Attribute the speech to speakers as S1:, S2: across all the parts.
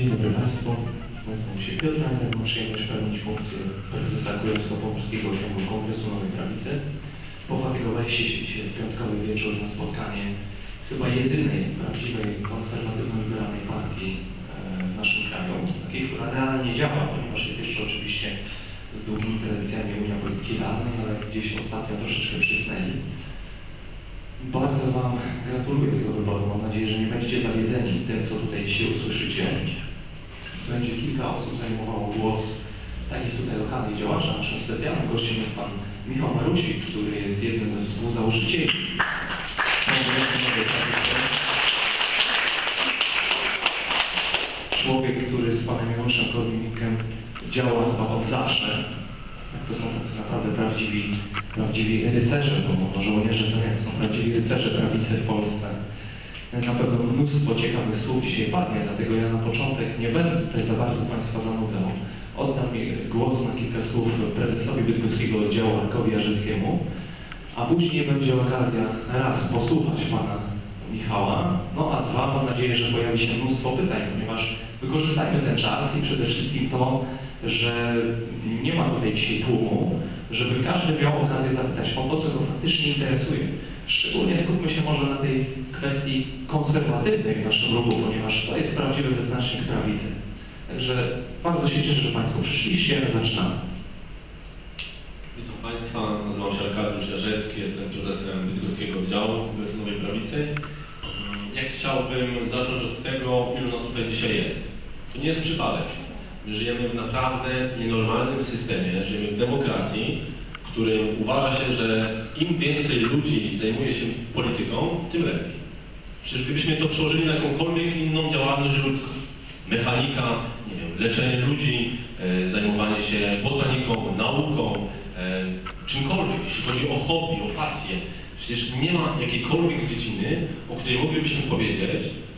S1: Dzień dobry Państwu. Nazywam się Piotr, mam przyjemność pełnić funkcję prezesa Królewsko-Pomorskiego Okręgu Kongresu Nowej Prawicy. Pofatygowaliście się dzisiaj w piątkowy wieczór na spotkanie chyba jedynej prawdziwej konserwatywno-liberalnej partii e, w naszym kraju, takiej, która realnie działa, ponieważ jest jeszcze oczywiście z długimi tradycjami Unia Polityki Realnej, ale gdzieś ostatnio troszeczkę przysnęli. Bardzo Wam gratuluję tego wyboru. Mam nadzieję, że nie będziecie zawiedzeni tym, co tutaj dzisiaj usłyszycie. Będzie kilka osób zajmowało głos takich tutaj lokalnych działaczy. Naszym specjalnym gościem jest Pan Michał Marusik, który jest jednym ze współzałożycieli. Człowiek, który z Panem Janusza Korwin-Mikkem działa chyba od zawsze. To są tak naprawdę prawdziwi, prawdziwi rycerze, bo może żołnierze to nie są prawdziwi rycerze prawicy w Polsce. Na pewno mnóstwo ciekawych słów dzisiaj padnie, dlatego ja na początek nie będę tutaj za bardzo Państwa zanudzał. Oddam głos na kilka słów prezesowi bydgoskiego oddziału Markowi Jarzyckiemu, a później będzie okazja raz posłuchać Pana Michała, no a dwa mam nadzieję, że pojawi się mnóstwo pytań, ponieważ wykorzystajmy ten czas i przede wszystkim to, że nie ma tutaj dzisiaj tłumu, żeby każdy miał okazję zapytać o to, co go faktycznie interesuje. Szczególnie skupmy się może na tej kwestii konserwatywnej w naszym ruchu, ponieważ to jest prawdziwy wyznacznik prawicy. Także bardzo się cieszę, że Państwo przyszliście. Zaczynamy.
S2: Witam Państwa, nazywam się Arkadiusz Jarzecki, jestem prezesem Bydgoskiego Oddziału Kongresu Nowej Prawicy. Mm, Ja chciałbym zacząć od tego, ilu nas tutaj dzisiaj jest. To nie jest przypadek. My żyjemy w naprawdę nienormalnym systemie, żyjemy w demokracji, w którym uważa się, że im więcej ludzi zajmuje się polityką, tym lepiej. Przecież gdybyśmy to przełożyli na jakąkolwiek inną działalność ludzką, mechanika, nie wiem, leczenie ludzi, e, zajmowanie się botaniką, nauką, e, czymkolwiek, jeśli chodzi o hobby, o pasję. Przecież nie ma jakiejkolwiek dziedziny, o której moglibyśmy powiedzieć,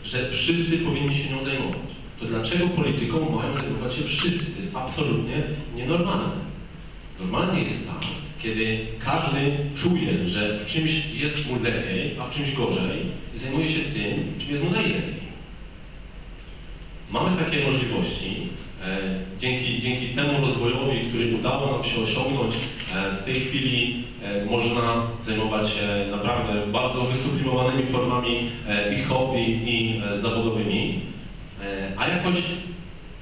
S2: że wszyscy powinni się nią zajmować. To dlaczego polityką mają zajmować się wszyscy? To jest absolutnie nienormalne. Normalnie jest tak, kiedy każdy czuje, że w czymś jest mu lepiej, a w czymś gorzej i zajmuje się tym, czym jest mu najlepiej. Mamy takie możliwości. E, dzięki, dzięki temu rozwojowi, który udało nam się osiągnąć, e, w tej chwili e, można zajmować się naprawdę bardzo wysublimowanymi formami e, i hobby, i e, zawodowymi. E, a jakoś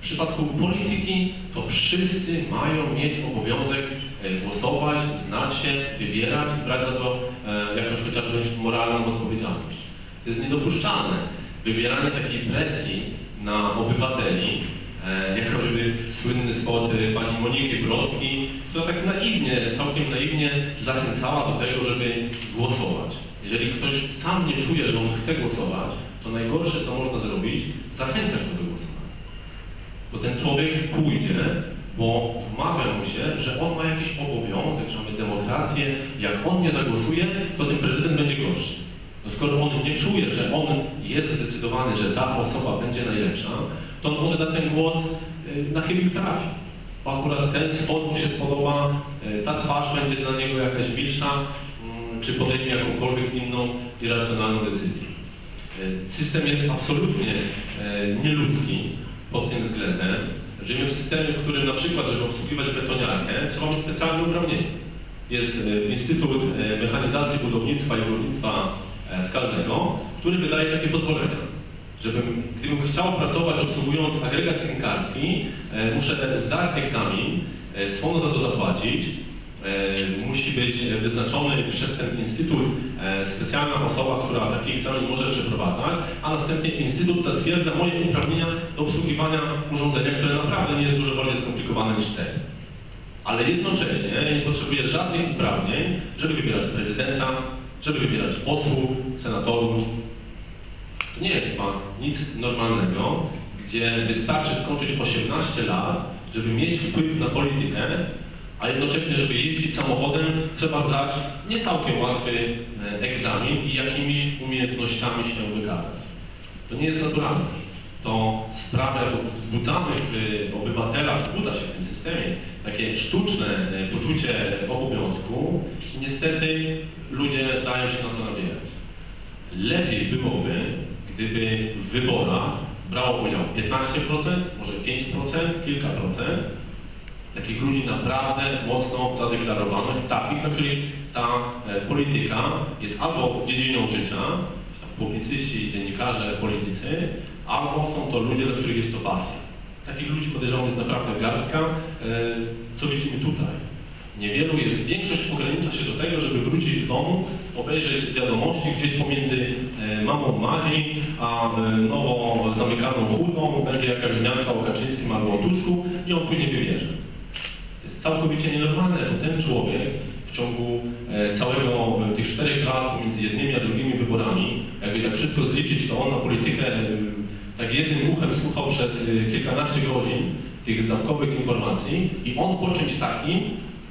S2: w przypadku polityki to wszyscy mają mieć obowiązek głosować, znać się, wybierać i brać za to e, jakąś chociażby moralną odpowiedzialność. To jest niedopuszczalne. Wybieranie takiej presji na obywateli, e, jak choćby słynny spot e, pani Moniki Brodki, która tak naiwnie, całkiem naiwnie zachęcała do tego, żeby głosować. Jeżeli ktoś sam nie czuje, że on chce głosować, to najgorsze, co można zrobić, zachęcać go do głosowania. Bo ten człowiek pójdzie, bo wmawia mu się, że on ma jakiś obowiązek, że mamy demokrację, jak on nie zagłosuje, to ten prezydent będzie gorszy. No skoro on nie czuje, że on jest zdecydowany, że ta osoba będzie najlepsza, to on da ten głos y, na chybił trafi. Bo akurat ten spot mu się spodoba, y, ta twarz będzie dla niego jakaś milsza, mm, czy podejmie jakąkolwiek inną irracjonalną decyzję. Y, System jest absolutnie nieludzki pod tym względem. Żyjemy w systemie, w którym na przykład, żeby obsługiwać betoniarkę, trzeba mieć specjalne uprawnienie. Jest y, Instytut y, Mechanizacji Budownictwa i Górnictwa e, Skalnego, który wydaje takie pozwolenia. Żebym, gdybym chciał pracować obsługując agregat tynkarski, e, muszę zdać egzamin, e, słono za to zapłacić, e, musi być wyznaczony przez ten instytut e, specjalna osoba, która taki egzamin może przeprowadzać, a następnie instytut zatwierdza moje uprawnienia do obsługiwania urządzenia, które naprawdę nie jest dużo bardziej skomplikowane niż te. Ale jednocześnie nie potrzebuję żadnych uprawnień, żeby wybierać prezydenta, żeby wybierać posłów, senatorów. To nie jest pan nic normalnego, gdzie wystarczy skończyć 18 lat, żeby mieć wpływ na politykę, a jednocześnie, żeby jeździć samochodem, trzeba zdać nie całkiem łatwy e, egzamin i jakimiś umiejętnościami się wykazać. To nie jest naturalne. To sprawia, wzbudzamy w obywatelach, wzbudza się w tym systemie takie sztuczne e, poczucie obowiązku i niestety ludzie dają się na to nabierać. Lepiej byłoby, gdyby w wyborach brało udział 15%, może 5%, kilka procent, takich ludzi naprawdę mocno zadeklarowanych, takich, dla których ta e, polityka jest albo dziedziną życia, publicyści, dziennikarze, politycy, albo są to ludzie, dla których jest to pasja. Takich ludzi podejrzewam jest naprawdę garstka, e, co widzimy tutaj. Niewielu jest, większość ogranicza się do tego, żeby wrócić do domu, obejrzeć wiadomości gdzieś pomiędzy e, mamą Madzi, a nowo zamykaną hutą, będzie jakaś zmianka o Kaczyńskim albo o Tusku i on później wybierze. Całkowicie nienormalne, bo ten człowiek w ciągu e, całego e, tych czterech lat pomiędzy jednymi a drugimi wyborami, jakby tak wszystko zliczyć, to on na politykę e, tak jednym uchem słuchał przez kilkanaście godzin tych zdawkowych informacji i on po czymś takim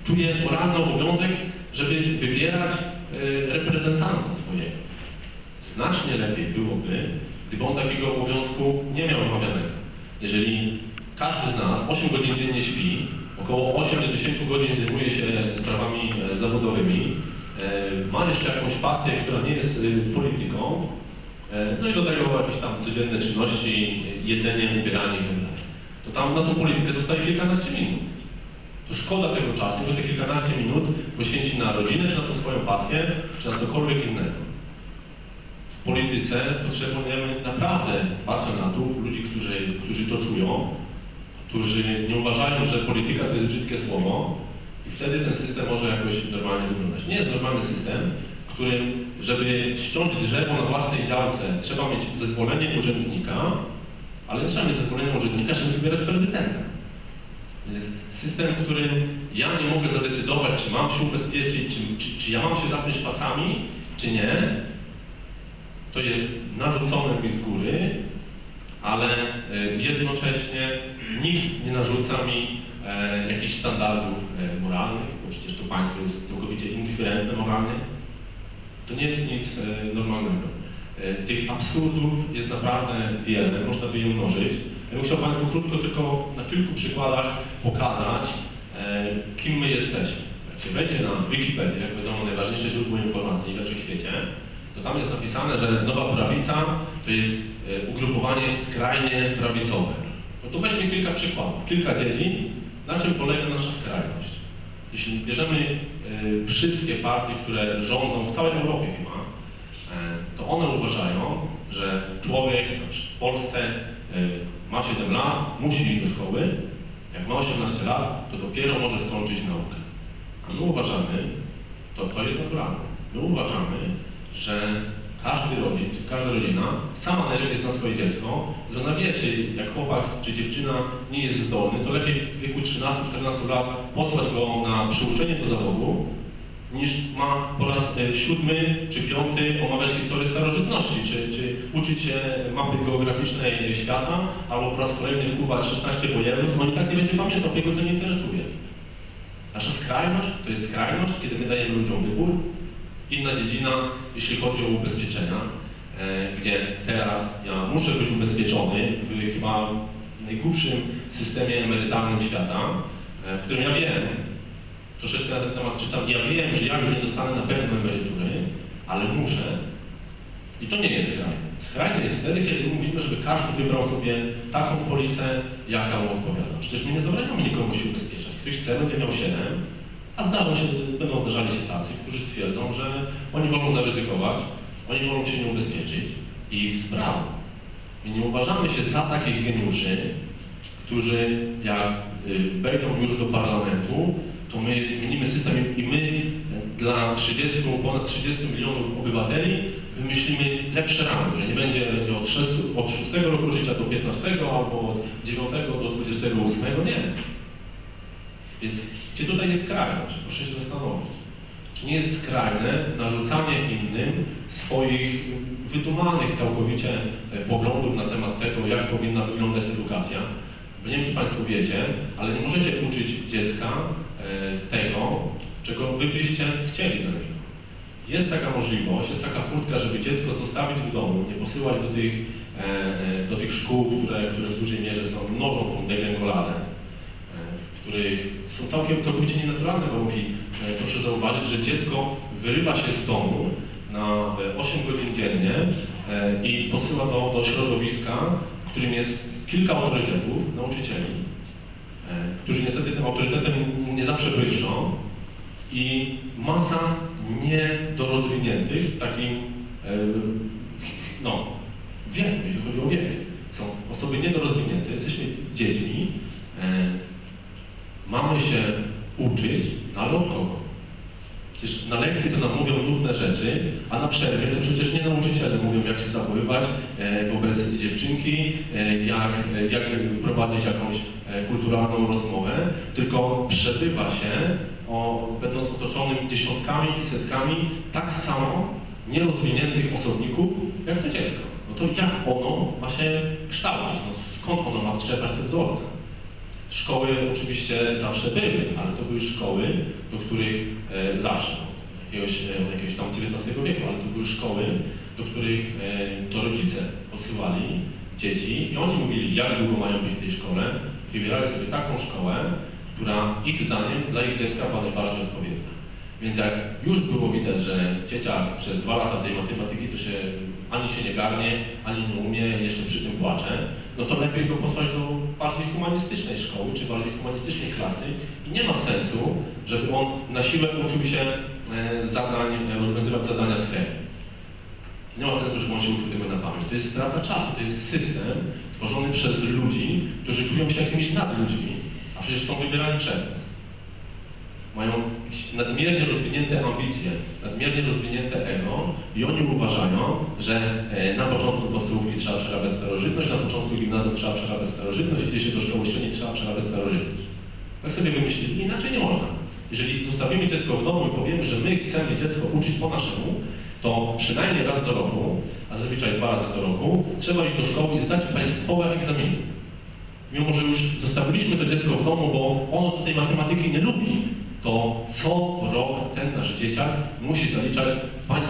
S2: czuje moralny obowiązek, żeby wybierać reprezentanta swojego. Znacznie lepiej byłoby, gdyby on takiego obowiązku nie miał omawianego. Jeżeli każdy z nas 8 godzin dziennie śpi, około 8 do 10 godzin zajmuje się sprawami e, zawodowymi, e, ma jeszcze jakąś pasję, która nie jest e, polityką, e, no i do jakieś tam codzienne czynności, e, jedzenie, ubieranie itd. To tam na tą politykę zostaje kilkanaście minut. To szkoda tego czasu, że te kilkanaście minut poświęci na rodzinę, czy na tą swoją pasję, czy na cokolwiek innego. W polityce potrzebujemy naprawdę pasjonatów, ludzi, którzy, którzy to czują, którzy nie uważają, że polityka to jest brzydkie słowo i wtedy ten system może jakoś normalnie wyglądać. Nie jest normalny system, w którym, żeby ściąć drzewo na własnej działce, trzeba mieć zezwolenie urzędnika, ale nie trzeba mieć zezwolenia urzędnika, żeby wybierać prezydenta. Jest system, w którym ja nie mogę zadecydować, czy mam się ubezpieczyć, czy, czy, czy ja mam się zapiąć pasami, czy nie. To jest narzucone mi z góry, ale e, jednocześnie nikt nie narzuca mi e, jakichś standardów e, moralnych, bo przecież to państwo jest całkowicie indyferentne moralnie. To nie jest nic e, normalnego. E, Tych absurdów jest naprawdę wiele, można by je mnożyć. Ja bym chciał Państwu krótko tylko na kilku przykładach pokazać, e, kim my jesteśmy. Jak się wejdzie na Wikipedię, jak wiadomo najważniejsze źródło informacji we wszechświecie, to tam jest napisane, że nowa prawica to jest e, ugrupowanie skrajnie prawicowe. No to weźmy kilka przykładów, kilka dziedzin, na czym polega nasza skrajność. Jeśli bierzemy e, wszystkie partie, które rządzą w całej Europie chyba, e, to one uważają, że człowiek na przykład w Polsce e, ma 7 lat, musi iść do szkoły, jak ma 18 lat, to dopiero może skończyć naukę. A my uważamy, to, to jest naturalne, my uważamy, że każdy rodzic, każda rodzina sama najlepiej zna swoje dziecko, że ona wie, czy jak chłopak czy dziewczyna nie jest zdolny, to lepiej w wieku 13-14 lat posłać go na przyuczenie do zawodu, niż ma po raz e, siódmy czy piąty omawiać historię starożytności, czy, czy uczyć się mapy geograficznej świata, albo po raz kolejny wpływać 16 województw, on i tak nie będzie pamiętał, jego to nie interesuje. Nasza skrajność to jest skrajność, kiedy my dajemy ludziom wybór. Inna dziedzina, jeśli chodzi o ubezpieczenia, e, gdzie teraz ja muszę być ubezpieczony w chyba najgłupszym systemie emerytalnym świata, e, w którym ja wiem, troszeczkę na ten temat czytam, ja wiem, że ja już nie dostanę na pewno emerytury, ale muszę. I to nie jest skrajne. Skrajne jest wtedy, kiedy mówimy, żeby każdy wybrał sobie taką polisę, jaka mu odpowiada. Przecież my nie zabraniamy nikomu się ubezpieczać. Ktoś chce, będzie miał 7, a zdarzą się, będą zdarzali się tacy, którzy stwierdzą, że oni mogą zaryzykować, oni mogą się nie ubezpieczyć i ich sprawa. My nie uważamy się za takich geniuszy, którzy jak y, wejdą już do parlamentu, to my zmienimy system i my y, dla 30, ponad 30 milionów obywateli wymyślimy lepsze ramy, że nie będzie, będzie od, 6, od 6 roku życia do 15 albo od 9 do 28, nie. Więc gdzie tutaj jest skrajność? Proszę się zastanowić. Czy nie jest skrajne narzucanie innym swoich wydumanych całkowicie e, poglądów na temat tego, jak powinna wyglądać edukacja? Bo nie wiem, czy Państwo wiecie, ale nie możecie uczyć dziecka e, tego, czego Wy byście chcieli dla niego. Jest taka możliwość, jest taka furtka, żeby dziecko zostawić w domu, nie posyłać do tych, e, do tych szkół, które, które w dużej mierze są mnożą tą degrengoladę, których są całkiem, całkowicie nienaturalne warunki. E, Proszę zauważyć, że dziecko wyrywa się z domu na e, 8 godzin dziennie e, i posyła do, do środowiska, w którym jest kilka autorytetów, nauczycieli, e, którzy niestety tym autorytetem nie zawsze błyszczą i masa niedorozwiniętych, takim, e, no, wieku, jeśli chodzi o wiek. Są osoby niedorozwinięte, jesteśmy dziećmi, e, mamy się uczyć, no ale? Przecież na lekcji to nam mówią nudne rzeczy, a na przerwie to przecież nie nauczyciele mówią, jak się zachowywać e, wobec dziewczynki, e, jak, e, jak prowadzić jakąś kulturalną rozmowę, tylko przebywa się, o, będąc otoczonym dziesiątkami setkami tak samo nierozwiniętych osobników, jak to dziecko. No to jak ono ma się kształcić? No skąd ono ma czerpać te wzorce? Szkoły oczywiście zawsze były, ale to były szkoły, do których e, zawsze, od jakiegoś, e, od jakiegoś tam XIX wieku, ale to były szkoły, do których e, to rodzice posyłali dzieci i oni mówili, jak długo mają być w tej szkole, wybierali sobie taką szkołę, która ich zdaniem dla ich dziecka była najbardziej odpowiednia. Więc jak już było widać, że dzieciak przez dwa lata tej matematyki to się ani się nie garnie, ani nie umie, jeszcze przy tym płacze, no to lepiej go posłać do humanistycznej szkoły, czy bardziej humanistycznej klasy i nie ma sensu, żeby on na siłę uczył się e, zadań, rozwiązywać zadania chemii. Nie ma sensu, żeby on się uczył tego na pamięć. To jest strata czasu, to jest system tworzony przez ludzi, którzy czują się jakimiś nadludźmi, a przecież są wybierani przez nas mają nadmiernie rozwinięte ambicje, nadmiernie rozwinięte ego i oni uważają, że e, na początku trzeba przerabiać starożytność, na początku gimnazjum trzeba przerabiać starożytność, idzie się do szkoły średniej, trzeba przerabiać starożytność. Tak sobie wymyślili, inaczej nie można. Jeżeli zostawimy dziecko w domu i powiemy, że my chcemy dziecko uczyć po naszemu, to przynajmniej raz do roku, a zazwyczaj dwa razy do roku, trzeba iść do szkoły i zdać państwowe egzaminy. Mimo, że już zostawiliśmy to dziecko w domu, bo ono tej matematyki nie lubi, to co rok ten nasz dzieciak musi zaliczać państwowy,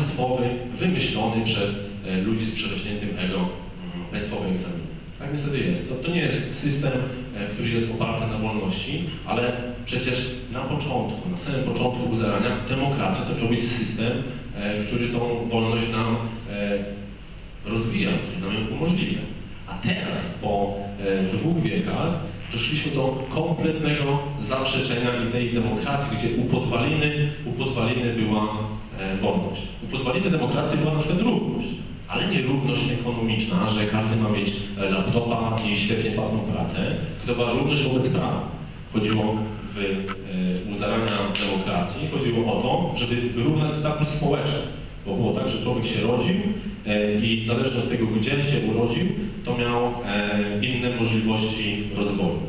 S2: wymyślony przez e, ludzi z przerośniętym ego mm, państwowy egzamin. Tak niestety jest. To, to nie jest system, e, który jest oparty na wolności, ale przecież na początku, na samym początku zarania demokracja to miał być system, e, który tą wolność nam rozwija, który nam ją umożliwia. A teraz, po dwóch wiekach, doszliśmy do kompletnego zaprzeczenia idei demokracji, gdzie u podwaliny, u podwaliny była e, wolność. Demokracji była na przykład równość, ale nie równość ekonomiczna, że każdy ma mieć e, laptopa i świetnie płatną pracę, tylko była równość wobec prawa. Chodziło w e, u zarania demokracji, chodziło o to, żeby wyrównać status społeczny. Bo było tak, że człowiek się rodził e, i zależnie od tego, gdzie się urodził, to miał e, inne możliwości rozwoju.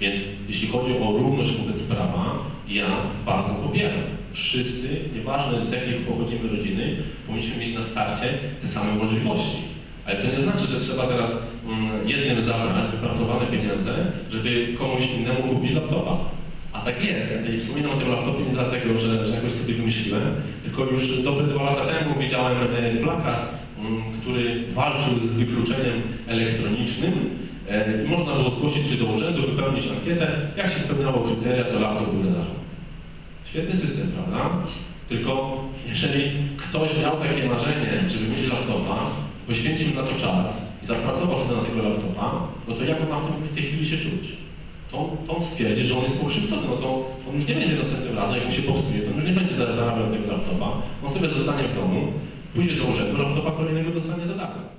S2: Więc jeśli chodzi o równość wobec prawa, ja bardzo popieram. Wszyscy, nieważne z jakich pochodzimy rodziny, powinniśmy mieć na starcie te same możliwości. Ale to nie znaczy, że trzeba teraz mm, jednym zabrać wypracowane pieniądze, żeby komuś innemu kupić laptopa. A tak jest. Tutaj wspominam o tym laptopie nie dlatego, że, że jakoś sobie wymyśliłem, tylko już dobre dwa lata temu widziałem e, plakat, mm, który walczył z wykluczeniem elektronicznym e, i można było zgłosić się do urzędu, wypełnić ankietę. Jak się spełniało kryteria, to laptop był za darmo. Świetny system, prawda? Tylko jeżeli ktoś miał takie marzenie, żeby mieć laptopa, poświęcił na to czas i zapracował sobie na tego laptopa, no to jak on ma w tej chwili się czuć? To, to on stwierdzi, że on jest pokrzywdzony, no to on już nie będzie następnym razem, jak mu się powstuje, to już nie będzie zarabiał tego laptopa, on sobie zostanie w domu, pójdzie do urzędu, laptopa kolejnego dostanie za darmo.